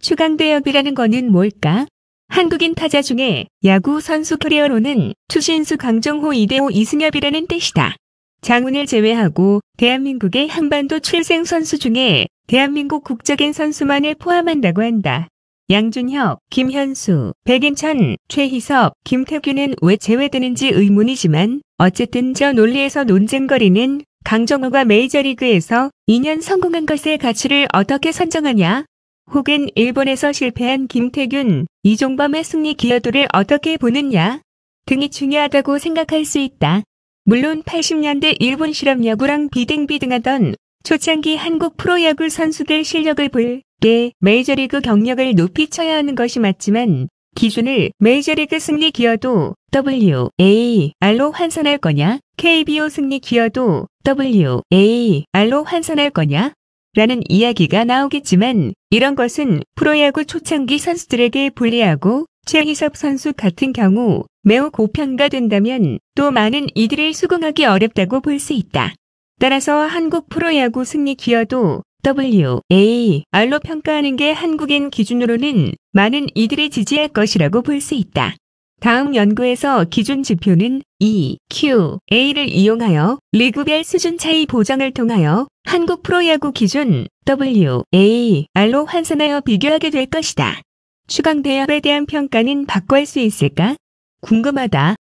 추강대역이라는 거는 뭘까? 한국인 타자 중에 야구 선수 커리어로는 추신수 강정호 이대호 이승엽이라는 뜻이다. 장훈을 제외하고 대한민국의 한반도 출생 선수 중에 대한민국 국적인 선수만을 포함한다고 한다. 양준혁, 김현수, 백인천, 최희섭, 김태균은 왜 제외되는지 의문이지만 어쨌든 저 논리에서 논쟁거리는 강정호가 메이저리그에서 2년 성공한 것의 가치를 어떻게 선정하냐? 혹은 일본에서 실패한 김태균, 이종범의 승리 기여도를 어떻게 보느냐? 등이 중요하다고 생각할 수 있다. 물론 80년대 일본 실업 야구랑 비등비등하던 초창기 한국 프로야구 선수들 실력을 볼 때 메이저리그 경력을 높이 쳐야 하는 것이 맞지만 기준을 메이저리그 승리 기여도 WAR로 환산할 거냐? KBO 승리 기여도 WAR로 환산할 거냐? 라는 이야기가 나오겠지만 이런 것은 프로야구 초창기 선수들에게 불리하고 최희섭 선수 같은 경우 매우 고평가된다면 또 많은 이들을 수긍하기 어렵다고 볼 수 있다. 따라서 한국 프로야구 승리 기여도 WAR로 평가하는 게 한국인 기준으로는 많은 이들이 지지할 것이라고 볼 수 있다. 다음 연구에서 기준 지표는 EQA를 이용하여 리그별 수준 차이 보정을 통하여 한국 프로야구 기준 WAR로 환산하여 비교하게 될 것이다. 추강 대합에 대한 평가는 할수 있을까? 궁금하다.